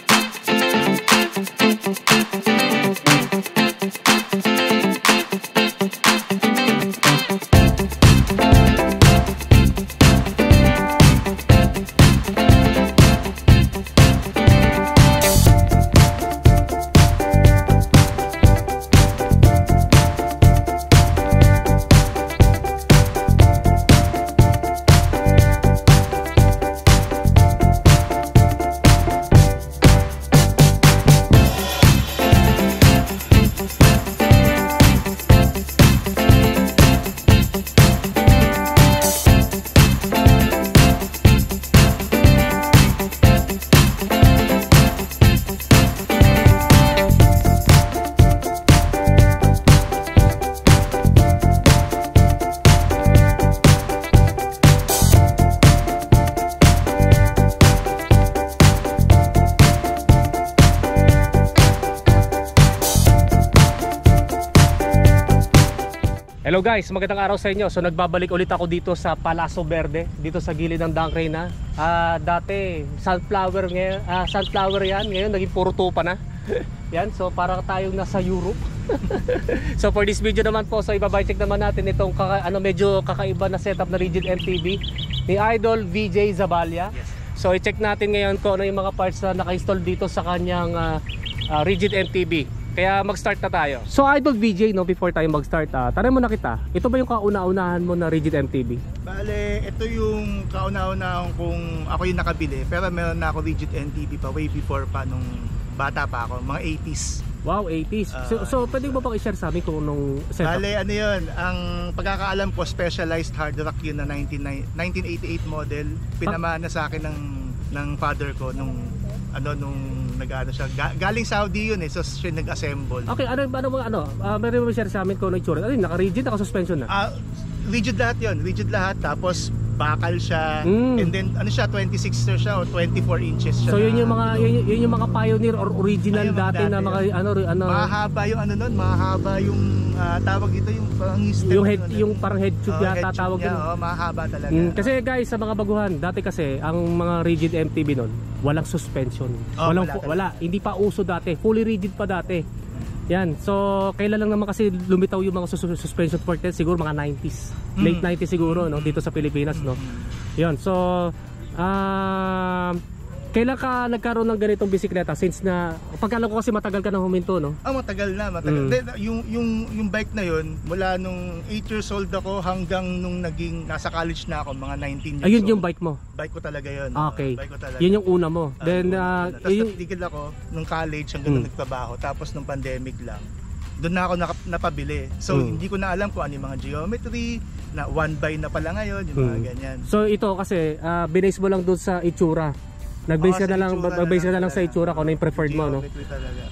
dance. Hello guys, magandang araw sa inyo. So nagbabalik ulit ako dito sa Palaso Verde, dito sa gilid ng Dangkrena. Ah, dati sunflower ngayon, ah, sunflower 'yan, ngayon naging puro tupa na. yan, so para tayong nasa Europe. so for this video naman po, so ibabay check naman natin itong kaka, ano medyo kakaiba na setup na Rigid MTB ni Idol VJ Zabalia. So i-check natin ngayon kung ano yung mga parts na naka-install dito sa kanyang ah, ah, Rigid MTB. Kaya mag-start na tayo. So Idol VJ, no, before tayo mag-start, ah, tanong mo na kita, ito ba yung kauna-unahan mo na Rigid MTB? Bale, ito yung kauna-unahon kung ako yung nakabili. Pero meron na ako rigid NTB pa way before pa nung bata pa ako, mga 80s. Wow, 80s. so, Ah, so pwede mo bang i-share sa amin kung nung setup? Bale, ano yun, ang pagkakaalam ko, specialized hard rock yun na 19, 1988 model. Pinamana sa akin ng, ng father ko nung ano nung nag-ano siya Ga- galing Saudi yun eh so siya nag-assemble Okay, ano ano mga ano? Uh, meron mo i-share sa amin kung ano yung itsura? Ano, naka-rigid, naka-suspension na. Ah, rigid lahat yun rigid lahat tapos bakal siya Mm. and then ano siya 26 siya o 24 inches siya So yun na yung mga bilog. yun, yun yung mga pioneer or original Ayun, dati, na dati mga ano ano mahaba yung ano nun, mahaba yung ah, tawag dito yung parang stem yung head nun, yung parang head tube Oh, yata head tawag niya, yun. oh, mahaba talaga. Mm, kasi guys sa mga baguhan, dati kasi ang mga rigid MTB nun, walang suspension. Oh, walang wala wala, hindi pa uso dati. Fully rigid pa dati. Yan. So, kailan lang naman kasi lumitaw yung mga sus- suspension for test siguro mga 90s. Late Mm. 90s siguro no dito sa Pilipinas no. Yan. So, ah kailan ka nagkaroon ng ganitong bisikleta since na pagkala ko kasi matagal ka nang huminto no. Ah, matagal na, matagal. Mm. Then, yung yung yung bike na yun, mula nung 8 years old ako hanggang nung naging nasa college na ako, mga 19 years Ayun old. yung bike mo. Bike ko talaga yun. Okay. Oh, bike ko talaga. Yun yung una mo. Ah, Then ah, yun. Tapos yun, natigil ako nung college hanggang Mm. nung nagtrabaho. Tapos nung pandemic lang. Doon na ako naka- napabili. So Mm. hindi ko na alam kung ano yung mga geometry, na one by na pala ngayon, yung mga Mm. ganyan. So ito kasi uh, binase mo lang doon sa itsura. Nag-base ka na lang, mag-base ka na lang sa itsura kung ano yung preferred mo, no?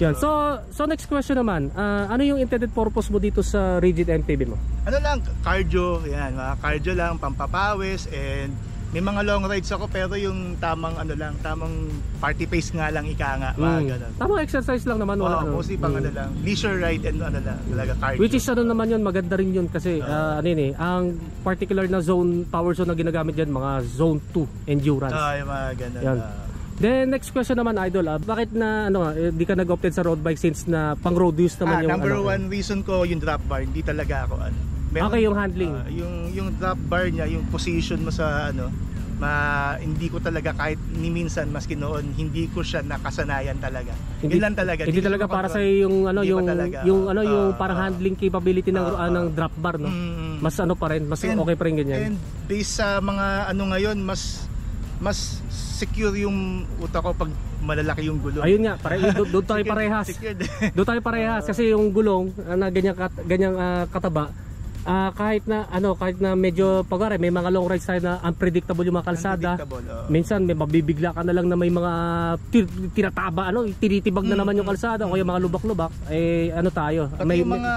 Yan. So, so next question naman, ah, ano yung intended purpose mo dito sa rigid MTB mo? ano lang, cardio, yan, mga cardio lang, pampapawis, and may mga long rides ako, pero yung tamang, ano lang, tamang party pace nga lang, ika nga, mga Mm. ganun. Tama exercise lang naman wala Oo, ano. mostly pang Mm. ano lang, leisure ride and ano lang, talaga cardio. Which is ano naman yun, maganda rin yun kasi Oo. ah, ano yun eh, ang particular na zone, power zone na ginagamit dyan, mga zone 2 endurance. Ah, yung mga ganun. Yan. ah. Then next question naman idol, ah, bakit na ano ah, eh, di ka nag-opted sa road bike since na pang road use naman Ah, yung number ano? one reason ko yung drop bar, hindi talaga ako ano. Okay, yung handling. ah, yung yung drop bar niya, yung position mo sa ano, ma hindi ko talaga kahit ni minsan maski noon hindi ko siya nakasanayan talaga. Hindi- Yun lang talaga. Hindi ko talaga para sa yung ano Hindi yung talaga. yung ano yung Ah, parang ah. handling capability ng Ah, ah, ng drop bar no. Mm, Mas ano pa rin, mas And- okay pa rin ganyan. And based sa mga ano ngayon, mas mas secure yung utak ko pag malalaki yung gulong. Ayun nga, pare doon tayo parehas. Doon tayo parehas kasi yung gulong na ganyan kat, ganyang ah, kataba ah, kahit na ano kahit na medyo pagare may mga long rides tayo na unpredictable yung mga kalsada. Oo. Minsan may mabibigla ka na lang na may mga tir- tinataba ano, tinitibag na Mm, naman yung kalsada o kaya mga lubak-lubak eh ano tayo. Pati may, yung mga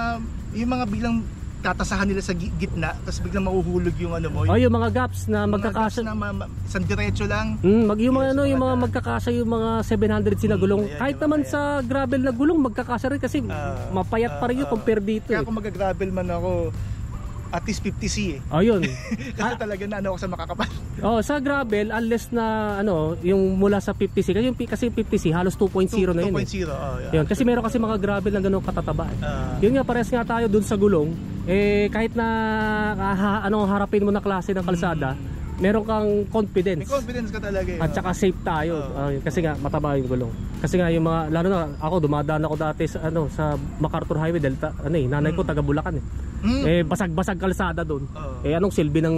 yung mga biglang tatasahan nila sa gi- gitna tapos biglang mahuhulog yung ano mo. oh, yung mga gaps na magkakasya na ma- ma- isang diretso lang. Mm, mag yung mga ano, yung mga magkakasya yung mga 700 sila Mm, gulong. ayan, Kahit yung naman sa gravel na gulong magkakasya rin kasi Ah, mapayat pa rin yun ah, compare dito. Kaya eh. kung mag-gravel man ako, at least 50C eh. Oh, yun. Kasi talaga na ano ako sa makakapal. oh, sa gravel, unless na ano, yung mula sa 50C, kasi yung, kasi yung 50C halos 2.0 na yun. Eh. 2.0. Oh, yeah. Yun, kasi meron kasi mga gravel na ganun katataba. eh. Ah. Yun nga, parehas nga tayo dun sa gulong. Eh, kahit na ah, ha, ano, harapin mo na klase ng kalsada, meron kang may confidence. confidence ka talaga eh. At saka safe tayo. Oo. Ah, kasi nga mataba yung gulong. Kasi nga yung mga lalo na ako dumadaan ako dati sa ano sa MacArthur Highway Delta ano eh nanay ko taga Bulacan eh. Mm. Eh basag-basag kalsada doon. Oo. Eh anong silbi ng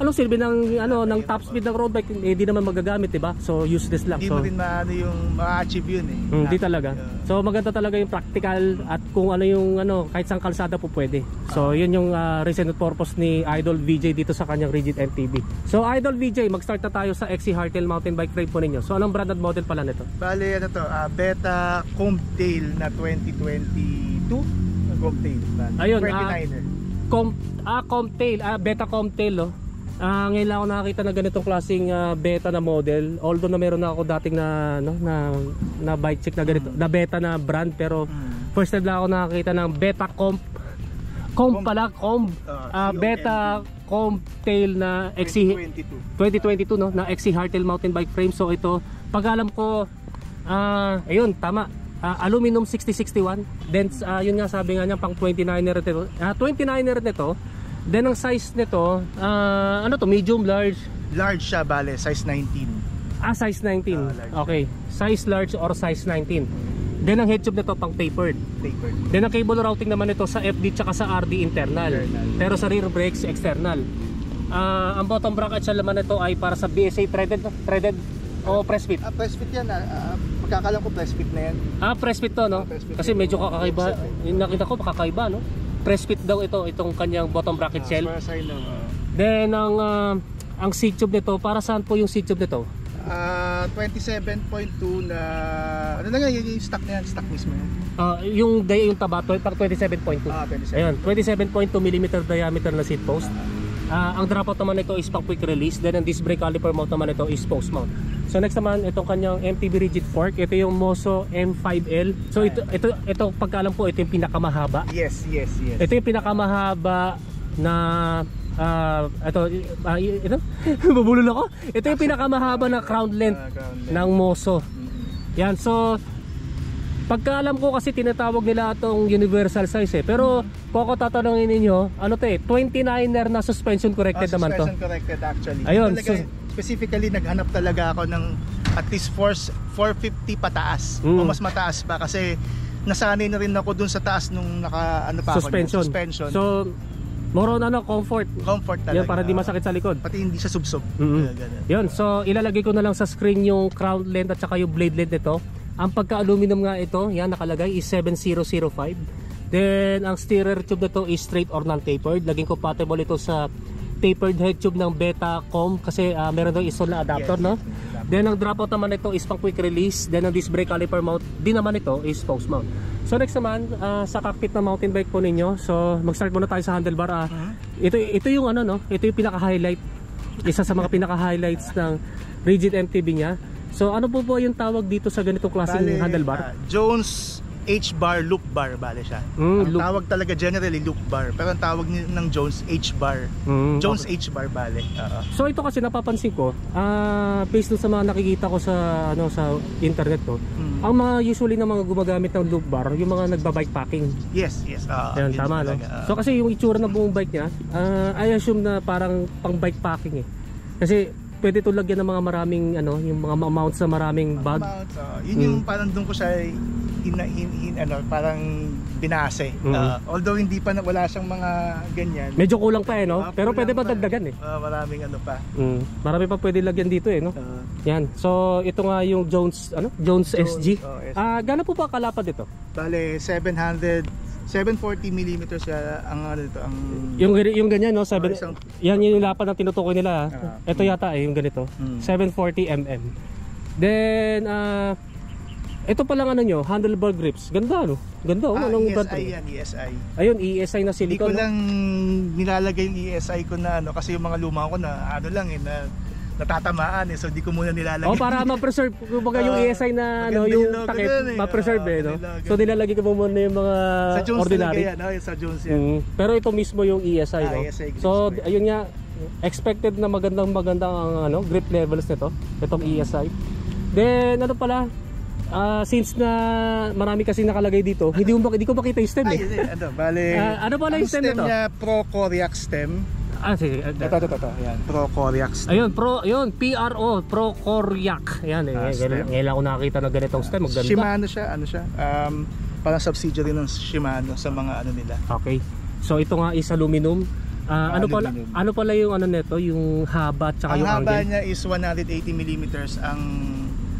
anong silbi ng ano ng top speed ng road bike eh di naman magagamit, 'di ba? So useless lang. Hindi so mo rin maano yung ma-achieve yun eh. Mm, di talaga. Yeah. So maganda talaga yung practical at kung ano yung ano kahit saan kalsada po pwede. So yun yung uh, reason at purpose ni Idol VJ dito sa kanyang Rigid MTB. So Idol VJ, mag-start na tayo sa XC Hardtail mountain bike frame po ninyo. So anong brand at model pala nito? Bale, ano to, ah, Beta Comtail na 2022. Comtail. brand. Ayun, 29er. Com ah Comtail, ah Beta Comtail oh. Ah ngayon lang ako nakakita na ganitong klaseng ah, beta na model. Although na meron na ako dating na no na na bike check na ganito, na beta na brand pero Mm. first time lang ako nakakita ng Beta Comp Comp pala, Comp Ah, ah, Beta Comp Tail na XC 2022. 2022 no na XC Hardtail mountain bike frame. So ito, pag alam ko ah ayun, tama. Ah, aluminum 6061. Then ah, yun nga sabi nga niya pang 29er nito. Ah 29er nito. Then ang size nito, ah, ano to, medium large. Large siya, bale, size 19. Ah, size 19. Ah, large. okay. Size large or size 19. Then ang head tube nito pang tapered. Tapered. Then ang cable routing naman ito sa FD tsaka sa RD internal. Internal. Pero sa rear brakes external. Ah, ang bottom bracket sa laman nito ay para sa BSA threaded threaded o press fit. Ah, press fit yan. Ah, ah, pagkakalam ko press fit na yan. Ah, press fit to no. Ah, press fit Kasi medyo kakaiba. Eh. Yung nakita ko kakaiba no. Press fit daw ito itong kanyang bottom bracket Ah, shell. As far as I know. ah. Then ang ah, ang seat tube nito para saan po yung seat tube nito? Ah, 27.2 na ano na nga yun yung stock na yan, stock mismo yan. Ah, yung day yung taba pang 27.2. Ah, 27. Ayun, 27.2 mm diameter na seat post. Ah, ang dropout naman nito is pang quick release. Then ang disc brake caliper mount naman nito is post mount. So next naman itong kanyang MTB rigid fork. Ito yung Moso M5L. So ito ito ito pagkaalam ko ito yung pinakamahaba. Yes, yes, yes. Ito yung pinakamahaba na ah ito y- ito bubulol ako. Ito yung pinakamahaba na crown length Ah, ground length. ng Moso. Mhm. Yan, so pagkaalam ko kasi tinatawag nila itong universal size eh. Pero kung ako tatanungin ninyo, ano to eh, 29er na suspension corrected Ah, naman to. suspension corrected actually. Ayun, Talaga, so- specifically naghanap talaga ako ng at least force 450 pataas Mm. o mas mataas pa kasi nasanay na rin ako dun sa taas nung naka ano pa Suspension. ako, suspension. So, more on ano, comfort. comfort talaga. Yan, para di masakit sa likod. Pati hindi siya subsob. Mhm. Kaya ganun. Yun, so ilalagay ko na lang sa screen yung crown length at saka yung blade length nito. Ang pagka-aluminum nga ito, yan nakalagay is 7005. Then ang steerer tube nito is straight or non-tapered. Laging compatible ito sa tapered head tube ng Betacom kasi ah, meron daw install na adapter, Yes. no? Then ang dropout naman nito is pang quick release. Then ang disc brake caliper mount, din naman ito is post mount. So next naman ah, sa cockpit ng mountain bike po ninyo. So mag-start muna tayo sa handlebar. ah. Ito ito yung ano no, ito yung pinaka-highlight. Isa sa mga pinaka-highlights ng rigid MTB niya. So ano po po yung tawag dito sa ganitong klaseng Bale, handlebar? ah, Jones H-bar loop bar bale siya. Mm, ang loop. tawag talaga generally loop bar pero ang tawag ni- ng Jones H-bar. Mm, Jones H-bar bale. Oo. So ito kasi napapansin ko, ah based sa mga nakikita ko sa ano sa internet to, Mm. ang mga usually na mga gumagamit ng loop bar, yung mga nagbabike packing. Yes, yes. oo, Ayan, yun tama no. oo. So kasi yung itsura ng buong bike niya, ah, I assume na parang pang bike packing eh. Kasi pwede ito lagyan ng mga maraming ano, yung mga mounts sa maraming bag. Amount, oo. yun Mm. yung parang doon ko siya hin, hin, hin- ano, parang binase. Mm. Ah, although hindi pa na, wala siyang mga ganyan. Medyo kulang pa eh no, Ah, pero pwede pa pa. dagdagan eh. Ah, maraming ano pa. Mm. Marami pa pwede lagyan dito eh no. Ah, Yan. So ito nga yung Jones ano? Jones, Jones, SG. oh, SG. Ah, gaano po ba kalapad ito? bale 700 740 millimeters siya ang ano ito ang Yung yung ganyan no, seven, Oh, isang- yan yung lapad na tinutukoy nila. Ah. ito yata eh yung ganito. Mm. 740 mm. Then ah ito pa lang ano nyo, handlebar grips. Ganda no? Ganda oh, ah, anong ESI brand yan, ESI. Ayun, ESI na Hindi ko silicone. no? lang nilalagay yung ESI ko na ano kasi yung mga luma ko na ano lang eh na natatamaan eh. So di ko muna nilalagay. Oh, para ma-preserve kumbaga yung Ah, ESI na ano, yung logo takip, eh. ma-preserve Ah, eh, no? logo. So nilalagay ko muna yung mga sa Jones ordinary. yan. Oh, sa Jones yan. Mm. Pero ito mismo yung ESI, Ah, no? ESI grip So, spray. ayun nga, expected na magandang magandang ang ano, grip levels nito, itong ESI. Then, ano pala, ah, since na marami kasi nakalagay dito, hindi ko, hindi ko makita yung stem Ay, eh. hindi. Ano, bale. Ah, ano pala yung ang stem nito? niya, Pro Coriac stem. Ah, sige. ah, Ito, ito, ito. Yan. Pro stem. Ayun, pro, ayun, PRO, Pro Coriac. Ayan, eh, Ah, ngayon, stem. ako nakakita ng ganitong stem, maganda. Shimano siya, ano siya? Um, parang subsidiary ng Shimano sa mga ano nila. Okay. So ito nga is aluminum. Ah, ano pala ano pala yung ano nito, yung haba at saka ang yung haba angle? niya is 180 millimeters. Ang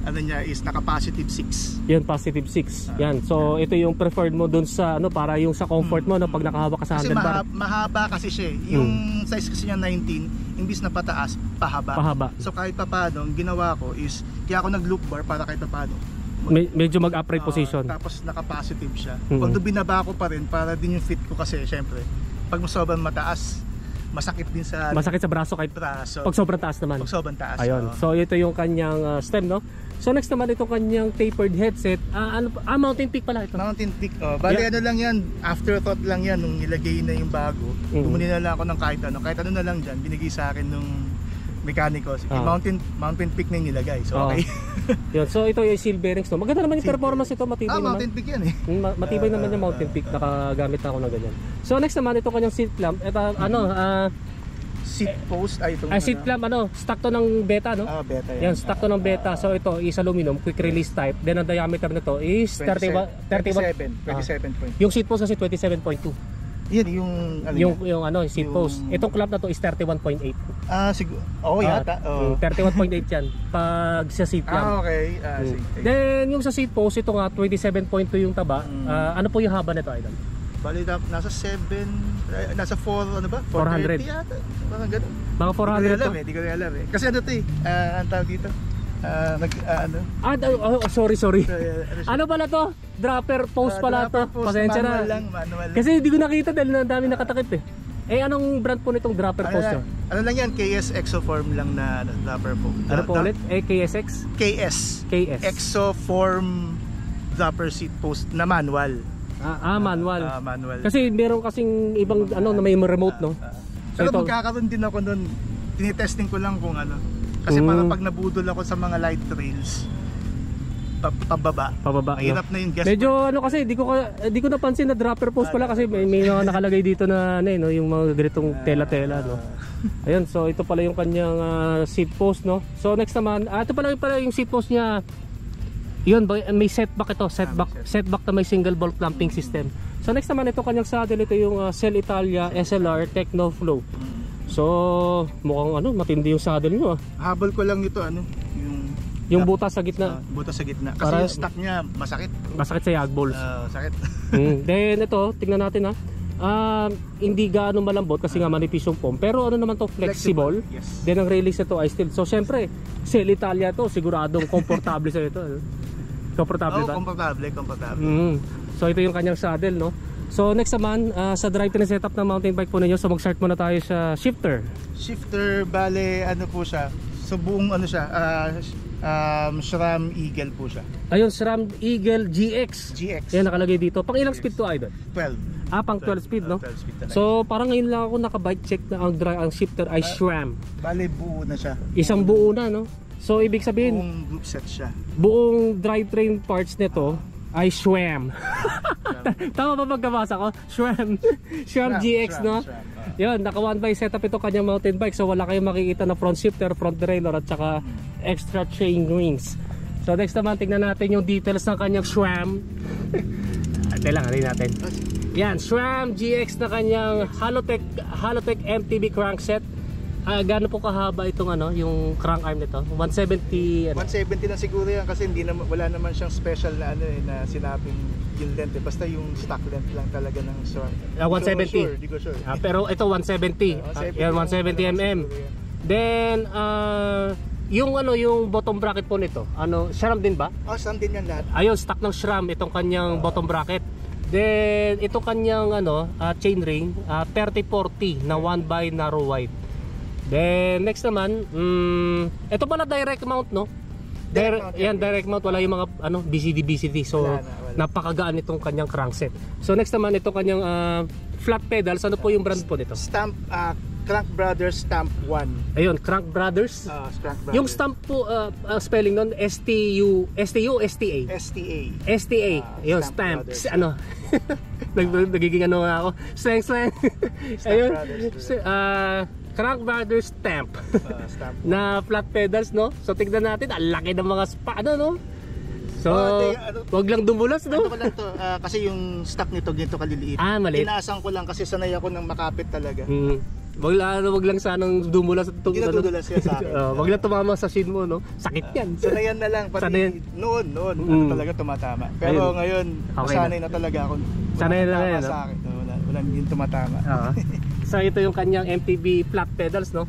ano niya is naka-positive 6. Yan positive 6. Ah. Yan. So ito yung preferred mo dun sa ano para yung sa comfort mo no pag nakahawak ka sa Kasi handlebar. mahaba, mahaba kasi siya eh. Yung size kasi niya 19, imbis na pataas, pahaba. Pahaba. So kahit papaano, ginawa ko is, kaya ako nag-loop bar para kahit papaano. Me- medyo mag-upright Ah, position. tapos naka-positive siya. Mhm. Although binaba ko pa rin para din yung fit ko kasi syempre, pag sobrang mataas, masakit din sa Masakit sa braso kahit braso. pag sobrang taas naman. Pag sobrang taas. Ayun. oo. So ito yung kanyang ah, stem no. So next naman itong kanyang tapered headset. Ah, ano ah Mountain Peak pala ito. Mountain Peak, oh. Bali Yeah. ano lang yan, afterthought lang yan nung nilagay na yung bago. Mhm. Bumili na lang ako ng kahit ano, kahit ano na lang dyan, binigay sa akin nung mekaniko. Sige, Ah. Mountain Mountain Peak na yung nilagay. So Oo. okay. Yun. So ito yung seal bearings no. Maganda naman yung Seal performance ito, matibay ah, naman. Mountain Peak yan eh. Mm, ma- Matibay naman yung Mountain Peak, nakagamit na ako ng ganyan. So next naman ito kanyang seat clamp. Ito ano, ah Seat post ay itong ah, seat clamp ano, stock to ng beta no? Ah, beta yan. Yan, stock to ng beta. So ito is aluminum, quick release type. Then ang diameter nito is 31 31. 27, 27 point. Yung seat post kasi 27.2. Yan yung ano Yung yung ano, seat Yung- post. Itong clamp na to is 31.8. Ah, siguro. Oo, Ah, yata. Mm, 31.8 yan pag sa seat Ah, clamp. okay. Ah, Mm. sige. Then yung sa seat post, ito nga 27.2 yung taba. Mm. Ah, ano po yung haba nito, idol? Bali, na- nasa 7, nasa 4, ano ba? 400. 430 yata. Parang ganun. Mga Hindi ko 400 rin to. alam eh, hindi ko alam eh. Kasi ano to eh, ah, ang tawag dito, ah, nag, ah, ano, Ah, da- oh, sorry, sorry. so, eh, ano? Ano pala to? Dropper post Ah, pala dropper to. post, Pasensya na. manual lang, manual. Kasi hindi ko nakita dahil na dami nakatakip eh. Eh anong brand po nitong dropper ano, post lang, ano lang yan, KS Exoform lang na dropper po. Ano po ulit? Eh, KSX? KS. KS. Exoform dropper seat post na manual. Ah, ah, manual. Ah, manual. Kasi meron kasing ibang ano na may remote no. Ah, So Pero ito- magkakaroon din ako nun, tinitesting ko lang kung ano. Kasi Mm. parang pag nabudol ako sa mga light trails, pa- pababa. Pababa. no? Mahirap na yung guess. Medyo ano kasi di ko ka- di ko napansin na dropper post pala kasi may, may mga nakalagay dito na ano eh, no, yung mga ganitong tela-tela no. Ayun, so ito pala yung kanyang ah, seat post no. So next naman, ah, ito pala yung pala yung seat post niya. Yun, may setback ito, setback, Ah, may setback na may single bolt clamping system. So next naman ito kanyang saddle ito yung ah, Cell Italia SLR Techno Flow. So mukhang ano, matindi yung saddle niyo ah. Habol ko lang ito ano, yung Yung butas sa gitna, ah, butas sa gitna. Kasi Para- yung stock niya masakit. masakit sa yag balls. Ah, sakit. Mm. Then ito, tingnan natin ha. Ah, hindi gaano malambot kasi nga manipis yung foam. Pero ano naman to flexible. Yes. Then ang release nito ay steel. So syempre, Cell Italia to, siguradong komportable sa ito. Komportable Oh, ba? komportable, komportable. Mm. So ito yung kanyang saddle, no? So next naman, ah, sa drivetrain setup ng mountain bike po ninyo, so mag-start muna tayo sa shifter. Shifter, bale, ano po siya, so buong ano siya, ah, um, SRAM Eagle po siya. Ayun, SRAM Eagle GX. GX. Yan nakalagay dito. Pang ilang speed to, Idol? 12. Ah, pang 12 speed, no? Ah, 12 speed talaga. So parang ngayon lang ako nakabike check na ang, dri- ang shifter ay SRAM. bale, buo na siya. Isang buo na, no? So, ibig sabihin, Buong group set siya. buong drivetrain parts nito ay SWAM. Tama ba pagkabasa ko? SWAM. SWAM GX, SRAM, no? SRAM, ah. Yun, naka one by setup ito kanyang mountain bike. So, wala kayong makikita na front shifter, front derailleur, at saka extra chain rings. So, next naman, tingnan natin yung details ng kanyang SWAM. Ate lang, halin natin. Yan, SRAM GX na kanyang Halotech, Halotech MTB crankset. Ah, gaano po kahaba itong ano, yung crank arm nito? 170 ano? 170 na siguro yan kasi hindi na, wala naman siyang special na ano eh, na sinabing yung length eh. Basta yung stock length lang talaga ng SRAM. Ah, 170. Sure, di ko sure. Ah, pero ito 170. Ah, yan 170 mm. Then uh, yung ano yung bottom bracket po nito. Ano, SRAM din ba? Oh, saan din yan lahat? Ayun, stock ng SRAM itong kanyang bottom bracket. Then ito kanyang ano, ah, chain ring, ah, 3040 na 1 by narrow wide. Then next naman, mm, ito pala direct mount no? Direct Direct, mount, yan, direct mount, wala yung mga ano, BCD BCD. So Wala na, wala. napakagaan itong kanyang crankset. So next naman itong kanyang ah, flat pedals, ano po yung brand po nito? Stamp, ah, Crank Brothers Stamp 1. Ayun, Crank Brothers. Ah, Crank Brothers. yung stamp po ah, ah, spelling nun S T U S T U S T A. STA. STA, Ah, yun, Stamp stamp. Brothers. Si- ano, Nag, nagiging ano nga ako, slang slang. Stamp Ayun, Brothers. ah, Crank Brothers stamp Ah, stamp. na flat pedals, no? So tignan natin, ang laki ng mga spa, ano, no? So, Oh, te- ano- wag lang dumulas, Ano no? ko lang to, ah, kasi yung stock nito ganito kaliliit. Ah, maliit. Inaasan ko lang kasi sanay ako ng makapit talaga. Hmm. Wag lang, ano, wag lang sanang dumulas. Itong, Hindi natudulas yan sa akin. Oh, wag lang tumama sa shin mo, no? Sakit yan. Sanayan na lang pati Sanayan. noon, noon Mm. ano talaga tumatama. Pero Ayun. ngayon, Okay sanay na. talaga ako. Wala Sanay na tama no? sa akin. Wala, wala hindi tumatama. Oo. so ito yung kanyang MTB flat pedals no.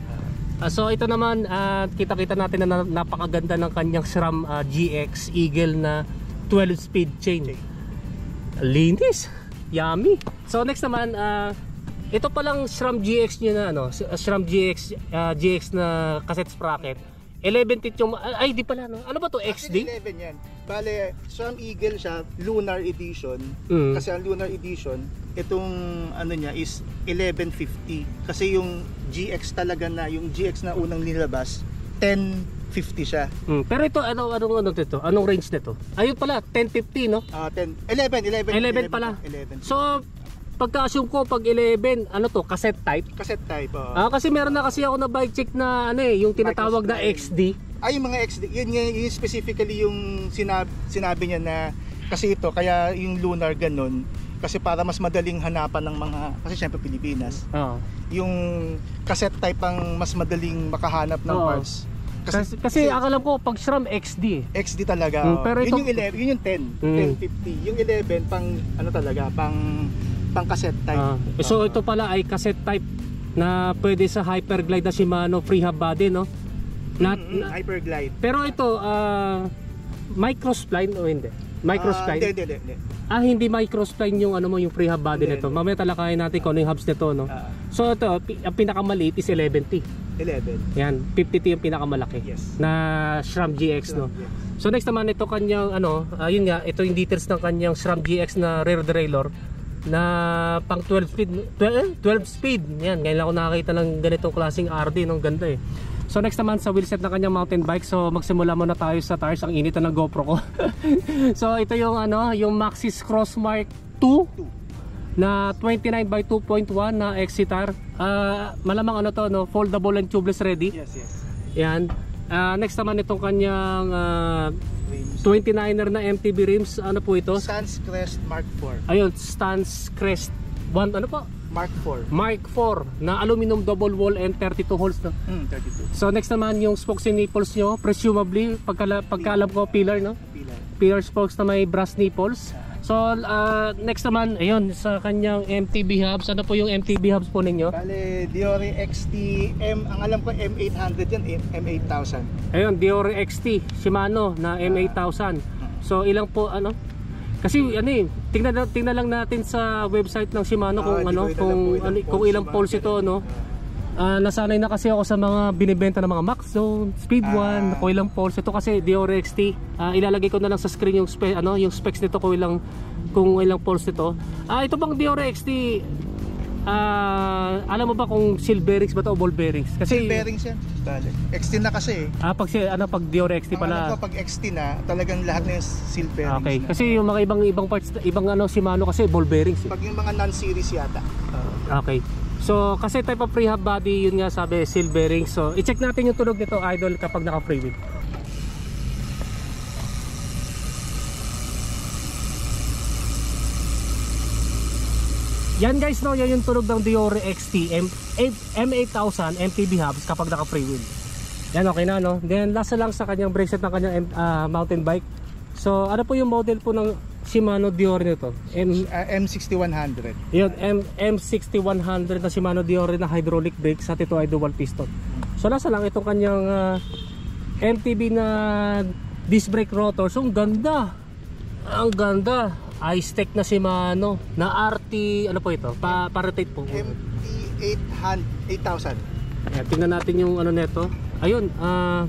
Ah, so ito naman ah, kita-kita natin na na- napakaganda ng kanyang SRAM ah, GX Eagle na 12 speed chain. Linis. Yummy. So next naman ah, ito palang SRAM GX niya na ano, SRAM GX ah, GX na cassette sprocket. 11 teeth yung ay di pala no. Ano ba to XD? 11 yan. Bale, Storm Eagle siya, Lunar Edition. Mm. Kasi ang Lunar Edition, itong ano niya is 1150. Kasi yung GX talaga na, yung GX na unang nilabas, 1050 siya. Mm, pero ito ano anong ano dito? Anong range nito? Ayun pala 1050 no. Ah, 10, 11, 11. 11 pala. 11. So, pagka-assume ko pag 11, ano to, cassette type? Cassette type. oh. Ah, kasi meron na kasi ako na bike check na ano eh, yung tinatawag na. XD. Ay, yung mga XD, yun, yun specifically yung sinab, sinabi niya na kasi ito, kaya yung lunar ganun, kasi para mas madaling hanapan ng mga, kasi syempre Pilipinas, Oo. yung cassette type ang mas madaling makahanap ng Oo. parts. Kasi, kasi, akalam ko pag SRAM XD. XD talaga. Mm, pero yun ito- yung 11, yun yung 10, Mm. 1050. Yung 11 pang ano talaga, pang pang cassette type. Ah, so ito pala ay cassette type na pwede sa Hyperglide na Shimano freehub body no. Not, Mm, mm, Hyperglide. pero ito ah microspline o hindi? Microspline? Ah, hindi, hindi, hindi. Ah, hindi microspline yung ano mo yung freehub body Hindi, nito. Mamaya talakayin natin kung ano yung hubs nito no. Ah, So ito, ang pinakamaliit is 11T. 11. Yan, 50T yung pinakamalaki. Yes. Na SRAM GX no. Yes. So next naman ito kanyang ano, ayun nga, ito yung details ng kanyang SRAM GX na rear derailleur na pang 12 speed 12, 12 speed. Yan, ngayon lang ako nakakita ng ganitong klaseng RD, nung ganda eh. So next naman sa wheelset ng kanyang mountain bike. So magsimula muna tayo sa tires. Ang init na ng GoPro ko. so ito yung ano, yung Maxis Crossmark 2 na 29 by 2.1 na Exitar. Ah, malamang ano to no, foldable and tubeless ready. Yes, yes. Yan. Ah, next naman itong kanyang ah, Rims. 29er na MTB rims. Ano po ito? Sans Crest Mark 4. Ayun, Stance Crest 1 ano po? Mark 4. Mark 4 na aluminum double wall and 32 holes na. Hmm, 32. So next naman yung spokes and nipples nyo, presumably pagkala, pagkaalam ko pillar no? Pillar. Pillar spokes na may brass nipples. So ah, next naman, ayun sa kanyang MTB hubs. Ano po yung MTB hubs po ninyo? Bale, Diori XT M, ang alam ko M800 yan, M- M8000. Ayun, Dior XT Shimano na M8000. So ilang po ano? Kasi ano eh, tingnan na- tingnan lang natin sa website ng Shimano kung Ah, ano, kung ano, ilang kung ilang poles ito ganun. no. Ah, nasanay na kasi ako sa mga binibenta ng mga Max Zone, Speed Ah. 1, kung ilang poles ito kasi Dior XT. Ah, ilalagay ko na lang sa screen yung spe, ano, yung specs nito kung ilang kung ilang poles nito. Ah, ito bang Dior Ah, alam mo ba kung seal bearings ba to o ball bearings? Kasi Seal bearings yan. Bale. XT na kasi eh. Ah, pag si ano pag Dior XT Ang alam pala. ko, pag XT na, talagang lahat na yung seal bearings Okay, na. kasi yung mga ibang ibang parts, ibang ano Shimano kasi ball bearings. eh. Pag yung mga non-series yata. Okay. So, kasi type of prehab body, yun nga sabi, seal bearing. So, i-check natin yung tunog nito, idol, kapag naka-free wheel. Yan guys, no, yan yung tunog ng Diore XT M M8000 MTB hubs kapag naka-free wheel. Yan, okay na, no? Then, last lang sa kanyang brake set ng kanyang ah, mountain bike. So, ano po yung model po ng Shimano Diore nito? M Uh, M6100. yun, M M6100 na Shimano Diore na hydraulic brake sa ito ay dual piston. So nasa lang itong kanyang ah, MTB na disc brake rotor. So ang ganda. Ang ganda. I-stack na Shimano na RT ano po ito? Pa, pa rotate po. MT800, 8000. Ayan, tingnan natin yung ano neto. Ayun, ah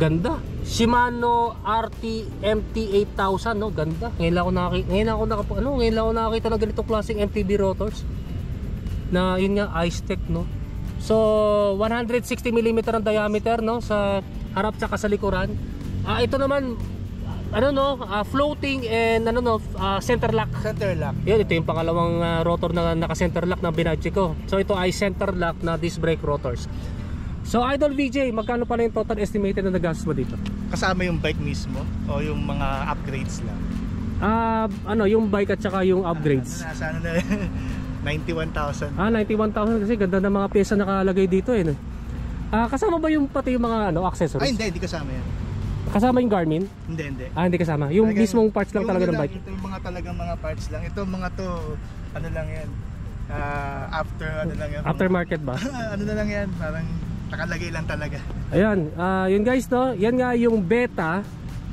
ganda. Shimano RT MT8000 no, ganda. Ngayon lang ako nakakita, ngayon ako nakapo, ano, ngayon lang ako nakakita ng ganitong klaseng MTB rotors. Na yun nga ice tech no. So 160 mm ang diameter no sa harap tsaka sa likuran. Ah ito naman ano no, ah, floating and ano no, ah, center lock. Center lock. Yan, ito yung pangalawang ah, rotor na naka-center lock ng binadge ko. So ito ay center lock na disc brake rotors. So Idol VJ, magkano pala yung total estimated na nagastos mo dito? Kasama yung bike mismo o yung mga upgrades lang. Ah, ano, yung bike at saka yung upgrades. Ano, nasa ano na 91,000. Ah, 91,000 kasi ganda ng mga pyesa nakalagay dito eh. Ah, kasama ba yung pati yung mga ano, Ay accessories? hindi, hindi kasama yan. Kasama yung Garmin? Hindi, hindi. Ah, hindi kasama. Yung Talagang- mismong parts lang talaga ng bike. Ito yung mga talagang mga parts lang. Ito mga to, ano lang yan. Ah, after ano lang yan. Aftermarket ba? ano na lang yan, parang nakalagay lang talaga. Ayan, ah, yun guys no, yan nga yung beta,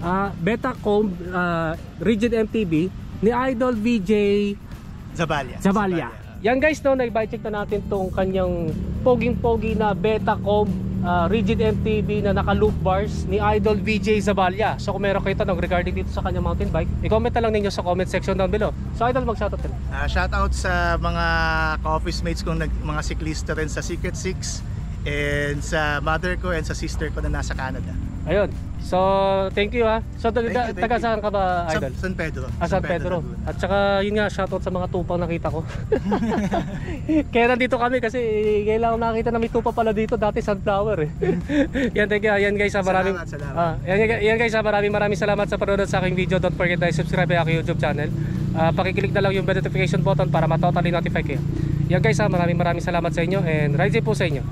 ah, beta comb ah, rigid MTB ni Idol VJ Zabalia. Zabalia. Yan guys no, nai-bike check na natin tong kanyang poging-pogi na beta comb ah, rigid MTB na naka loop bars ni Idol VJ Zabalia. So kung meron kayo tanong regarding dito sa kanyang mountain bike, i-comment na lang ninyo sa comment section down below. So Idol, mag-shoutout ka na. Ah, shout out sa mga ka-office mates kong nag, mga siklista rin sa Secret Six and sa mother ko and sa sister ko na nasa Canada. Ayun. So, thank you ha. So, taga, Thank you, thank taga you. saan ka ba, Idol? San Pedro. Ah, San Pedro. Laguna. At saka yun nga, shoutout sa mga tupang nakita ko. Kaya nandito kami kasi ngayon lang ako nakakita na may tupa pala dito. Dati sunflower eh. yan, thank you. Yan guys, ah, maraming, Salamat, salamat. Ah, yan, yan guys, ah, maraming maraming salamat sa panonood sa aking video. Don't forget to subscribe sa aking YouTube channel. Ah, pakiclick na lang yung bell notification button para ma-totally notify kayo. Yan guys, ah, maraming maraming salamat sa inyo and ride safe po sa inyo.